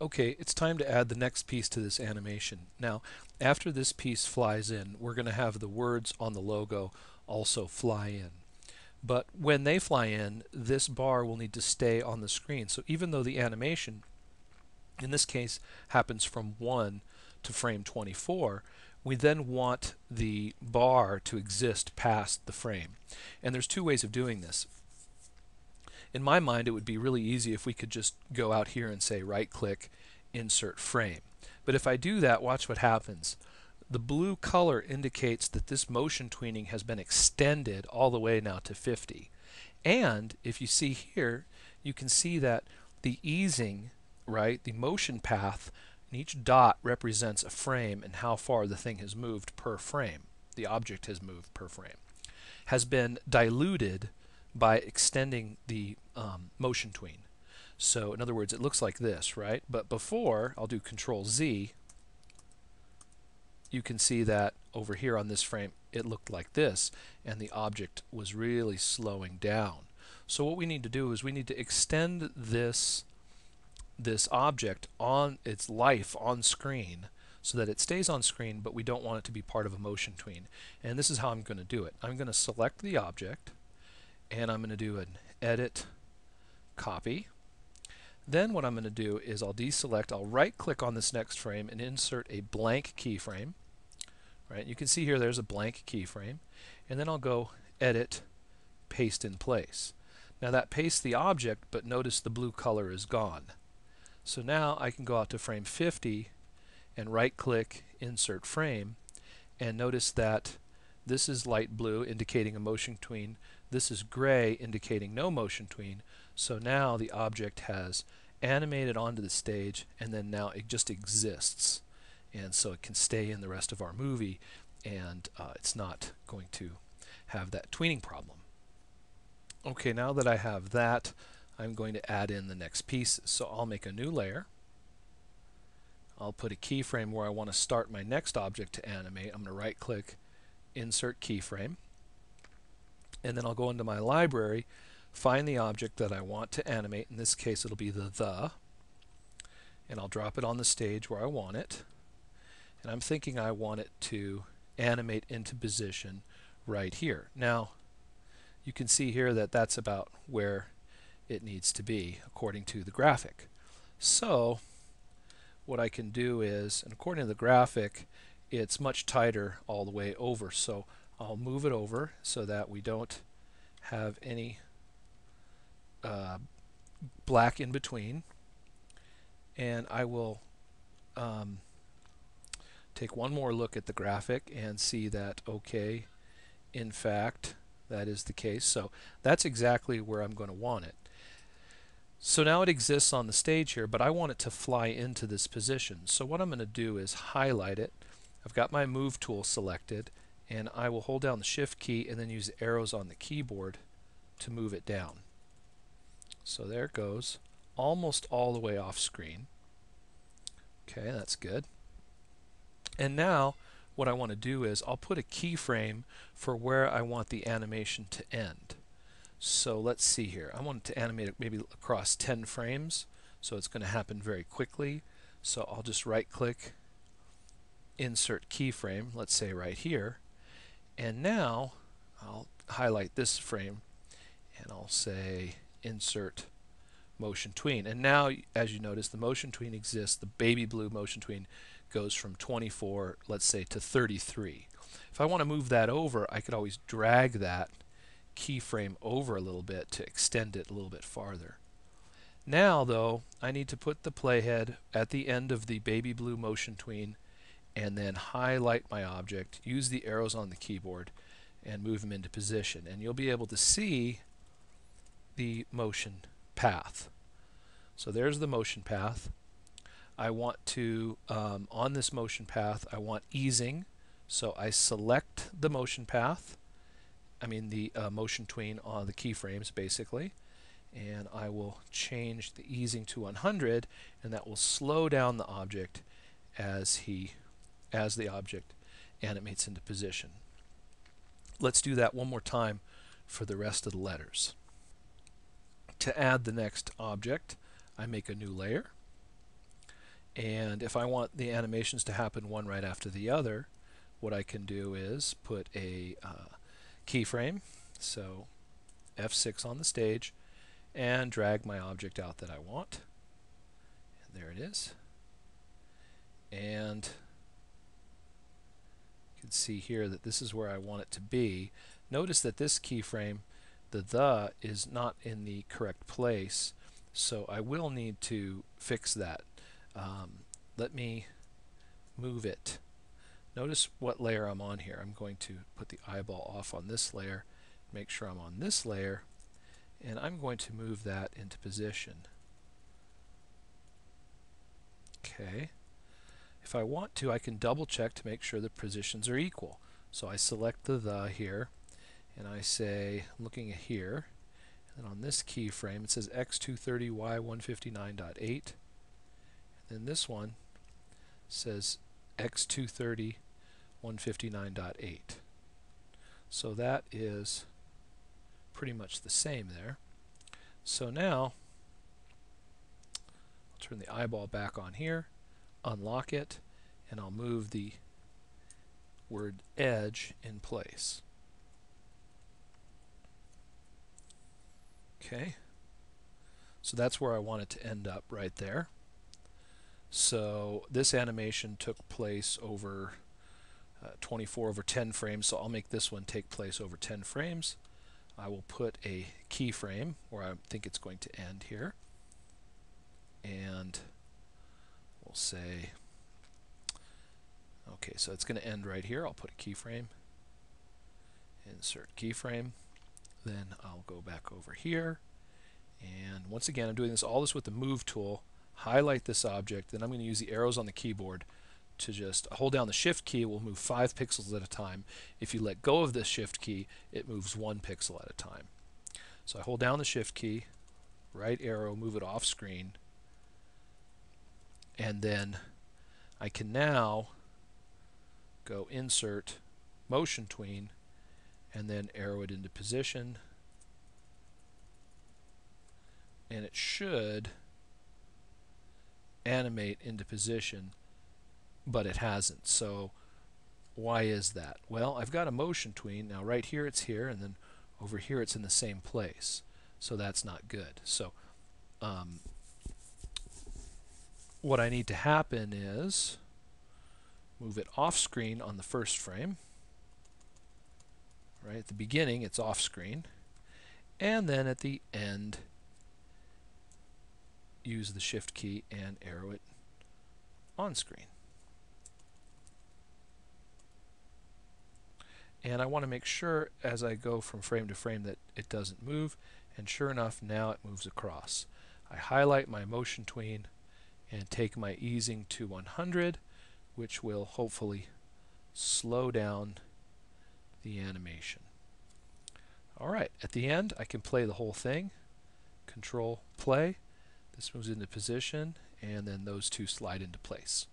Okay, it's time to add the next piece to this animation. Now, after this piece flies in, we're going to have the words on the logo also fly in. But when they fly in, this bar will need to stay on the screen. So even though the animation, in this case, happens from 1 to frame 24, we then want the bar to exist past the frame. And there's two ways of doing this in my mind, it would be really easy if we could just go out here and say right click, insert frame. But if I do that, watch what happens. The blue color indicates that this motion tweening has been extended all the way now to 50. And if you see here, you can see that the easing, right, the motion path, and each dot represents a frame and how far the thing has moved per frame. The object has moved per frame. Has been diluted by extending the um, motion tween. So in other words, it looks like this, right? But before, I'll do Control Z, you can see that over here on this frame, it looked like this, and the object was really slowing down. So what we need to do is we need to extend this this object on its life on screen so that it stays on screen but we don't want it to be part of a motion tween and this is how I'm going to do it I'm going to select the object and I'm going to do an edit copy. Then what I'm going to do is I'll deselect, I'll right click on this next frame and insert a blank keyframe. Right, you can see here there's a blank keyframe. And then I'll go edit, paste in place. Now that pastes the object, but notice the blue color is gone. So now I can go out to frame 50 and right click, insert frame, and notice that this is light blue indicating a motion tween this is gray indicating no motion tween. So now the object has animated onto the stage and then now it just exists. And so it can stay in the rest of our movie and uh, it's not going to have that tweening problem. Okay, now that I have that, I'm going to add in the next piece. So I'll make a new layer. I'll put a keyframe where I want to start my next object to animate. I'm going to right click, insert keyframe and then I'll go into my library, find the object that I want to animate. In this case, it'll be the the, and I'll drop it on the stage where I want it. And I'm thinking I want it to animate into position right here. Now, you can see here that that's about where it needs to be according to the graphic. So, what I can do is, and according to the graphic, it's much tighter all the way over. So I'll move it over so that we don't have any uh, black in between. And I will um, take one more look at the graphic and see that okay in fact that is the case. So that's exactly where I'm going to want it. So now it exists on the stage here but I want it to fly into this position. So what I'm going to do is highlight it. I've got my move tool selected and I will hold down the shift key and then use the arrows on the keyboard to move it down. So there it goes, almost all the way off screen. Okay, that's good. And now what I want to do is I'll put a keyframe for where I want the animation to end. So let's see here. I want to animate it maybe across 10 frames, so it's going to happen very quickly. So I'll just right click, insert keyframe, let's say right here, and now I'll highlight this frame and I'll say insert motion tween. And now, as you notice, the motion tween exists. The baby blue motion tween goes from 24, let's say, to 33. If I want to move that over, I could always drag that keyframe over a little bit to extend it a little bit farther. Now, though, I need to put the playhead at the end of the baby blue motion tween and then highlight my object, use the arrows on the keyboard, and move them into position. And you'll be able to see the motion path. So there's the motion path. I want to, um, on this motion path, I want easing. So I select the motion path, I mean the uh, motion tween on the keyframes basically, and I will change the easing to 100 and that will slow down the object as he as the object animates into position. Let's do that one more time for the rest of the letters. To add the next object, I make a new layer. And if I want the animations to happen one right after the other, what I can do is put a uh, keyframe, so F6 on the stage, and drag my object out that I want. And there it is. And can see here that this is where I want it to be. Notice that this keyframe, the the is not in the correct place, so I will need to fix that. Um, let me move it. Notice what layer I'm on here. I'm going to put the eyeball off on this layer, make sure I'm on this layer, and I'm going to move that into position. Okay. If I want to, I can double check to make sure the positions are equal. So I select the the here, and I say, looking at here, and on this keyframe it says x230y159.8, and then this one says x230 159.8. So that is pretty much the same there. So now, I'll turn the eyeball back on here, unlock it, and I'll move the word edge in place. Okay, so that's where I want it to end up right there. So this animation took place over uh, 24 over 10 frames, so I'll make this one take place over 10 frames. I will put a keyframe where I think it's going to end here. And we'll say, okay, so it's going to end right here. I'll put a keyframe, insert keyframe. Then I'll go back over here. And once again, I'm doing this all this with the move tool. Highlight this object. Then I'm going to use the arrows on the keyboard to just hold down the shift key, will move five pixels at a time. If you let go of the shift key, it moves one pixel at a time. So I hold down the shift key, right arrow, move it off screen, and then I can now go insert motion tween and then arrow it into position and it should animate into position but it hasn't. So why is that? Well, I've got a motion tween. Now right here it's here, and then over here it's in the same place. So that's not good. So um, what I need to happen is move it off screen on the first frame. Right at the beginning it's off screen. And then at the end use the shift key and arrow it on screen. and I want to make sure as I go from frame to frame that it doesn't move and sure enough now it moves across. I highlight my motion tween and take my easing to 100 which will hopefully slow down the animation. Alright, at the end I can play the whole thing. Control play. This moves into position and then those two slide into place.